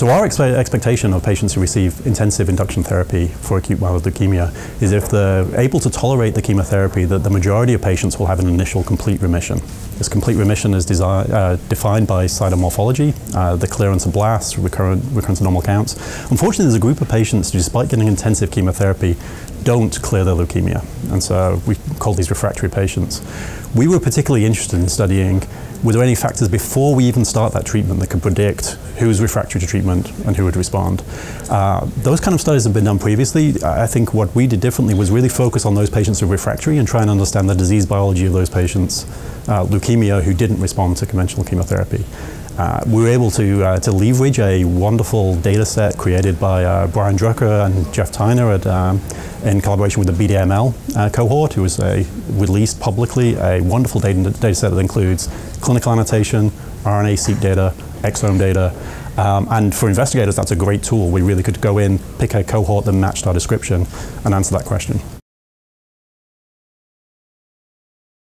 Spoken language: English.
So our expe expectation of patients who receive intensive induction therapy for acute myeloid leukemia is if they're able to tolerate the chemotherapy, that the majority of patients will have an initial complete remission. This complete remission is uh, defined by cytomorphology, uh, the clearance of blasts, recurrent, recurrence of normal counts. Unfortunately, there's a group of patients who, despite getting intensive chemotherapy, don't clear their leukemia. And so we call these refractory patients. We were particularly interested in studying were there any factors before we even start that treatment that could predict who's refractory to treatment and who would respond? Uh, those kind of studies have been done previously. I think what we did differently was really focus on those patients who are refractory and try and understand the disease biology of those patients, leukemia, who didn't respond to conventional chemotherapy. Uh, we were able to, uh, to leverage a wonderful data set created by uh, Brian Drucker and Jeff Tyner at, um, in collaboration with the Beat AML uh, cohort, who was a, released publicly a wonderful data, data set that includes clinical annotation, RNA-seq data, exome data, um, and for investigators, that's a great tool. We really could go in, pick a cohort that matched our description, and answer that question.